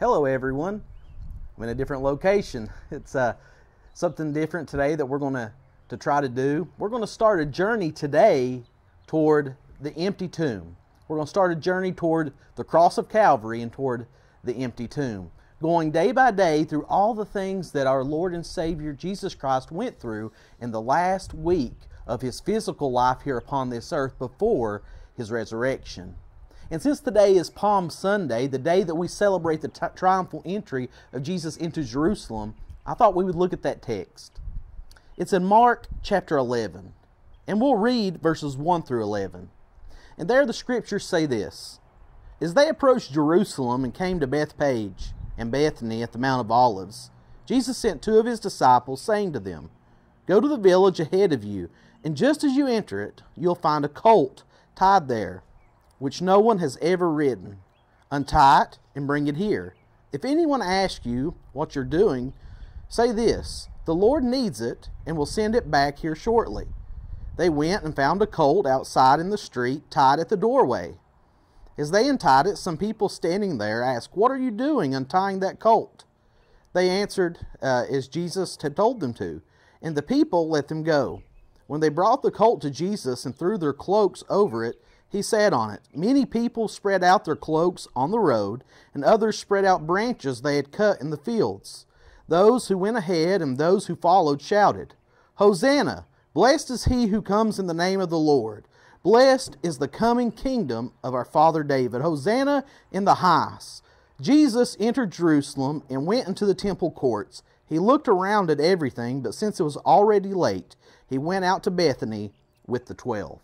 Hello, everyone. I'm in a different location. It's uh, something different today that we're going to to try to do. We're going to start a journey today toward the empty tomb. We're going to start a journey toward the cross of Calvary and toward the empty tomb, going day by day through all the things that our Lord and Savior Jesus Christ went through in the last week of his physical life here upon this earth before his resurrection. And since today is Palm Sunday, the day that we celebrate the triumphal entry of Jesus into Jerusalem, I thought we would look at that text. It's in Mark chapter 11, and we'll read verses 1 through 11. And there the scriptures say this As they approached Jerusalem and came to Bethphage and Bethany at the Mount of Olives, Jesus sent two of his disciples, saying to them, Go to the village ahead of you, and just as you enter it, you'll find a colt tied there which no one has ever ridden. Untie it and bring it here. If anyone asks you what you're doing, say this The Lord needs it and will send it back here shortly. They went and found a colt outside in the street, tied at the doorway. As they untied it, some people standing there asked, What are you doing untying that colt? They answered uh, as Jesus had told them to, and the people let them go. When they brought the colt to Jesus and threw their cloaks over it, he sat on it. Many people spread out their cloaks on the road, and others spread out branches they had cut in the fields. Those who went ahead and those who followed shouted, Hosanna! Blessed is he who comes in the name of the Lord. Blessed is the coming kingdom of our father David. Hosanna in the highest. Jesus entered Jerusalem and went into the temple courts. He looked around at everything, but since it was already late, he went out to Bethany with the twelve.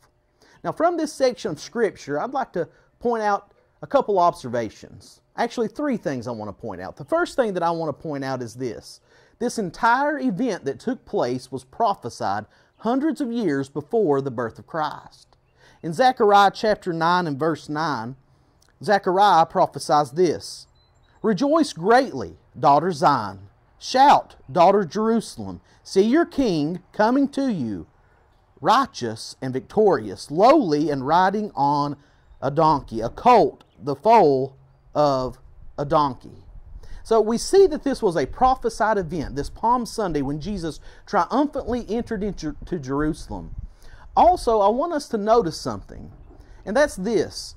Now, from this section of Scripture, I'd like to point out a couple observations. Actually, three things I want to point out. The first thing that I want to point out is this this entire event that took place was prophesied hundreds of years before the birth of Christ. In Zechariah chapter 9 and verse 9, Zechariah prophesies this Rejoice greatly, daughter Zion. Shout, daughter Jerusalem. See your king coming to you righteous and victorious, lowly and riding on a donkey, a colt, the foal of a donkey. So we see that this was a prophesied event, this Palm Sunday when Jesus triumphantly entered into Jerusalem. Also, I want us to notice something, and that's this.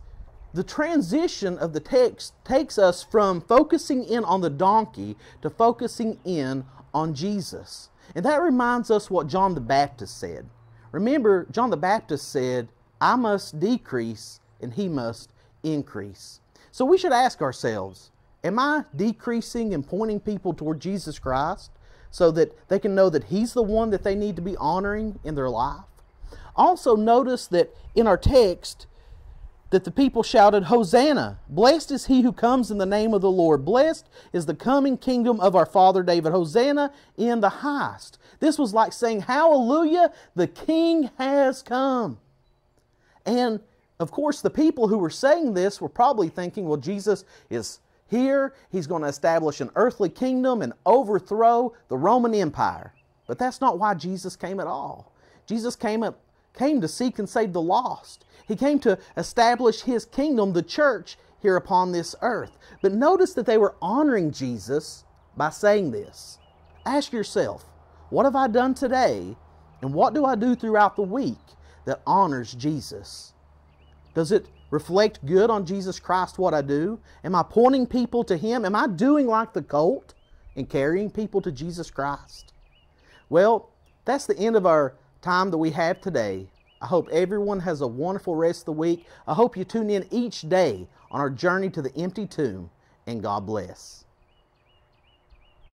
The transition of the text takes us from focusing in on the donkey to focusing in on Jesus. And that reminds us what John the Baptist said. Remember, John the Baptist said, I must decrease and he must increase. So we should ask ourselves, am I decreasing and pointing people toward Jesus Christ so that they can know that he's the one that they need to be honoring in their life? Also notice that in our text, that the people shouted, Hosanna! Blessed is he who comes in the name of the Lord. Blessed is the coming kingdom of our father David. Hosanna in the highest. This was like saying, Hallelujah, the king has come. And of course, the people who were saying this were probably thinking, well, Jesus is here. He's going to establish an earthly kingdom and overthrow the Roman Empire. But that's not why Jesus came at all. Jesus came, came to seek and save the lost. He came to establish his kingdom, the church, here upon this earth. But notice that they were honoring Jesus by saying this. Ask yourself, what have I done today? And what do I do throughout the week that honors Jesus? Does it reflect good on Jesus Christ what I do? Am I pointing people to Him? Am I doing like the colt and carrying people to Jesus Christ? Well, that's the end of our time that we have today. I hope everyone has a wonderful rest of the week. I hope you tune in each day on our journey to the empty tomb, and God bless.